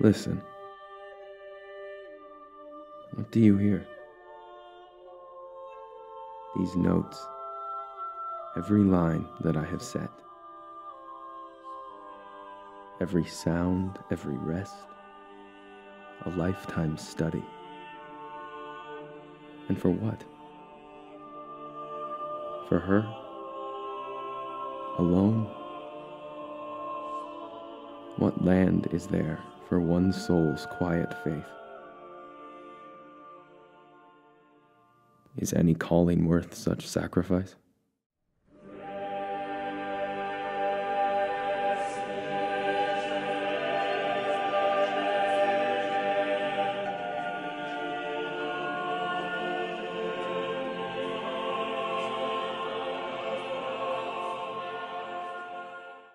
Listen. What do you hear? These notes, every line that I have set, every sound, every rest, a lifetime study. And for what? For her? Alone? What land is there for one soul's quiet faith? Is any calling worth such sacrifice?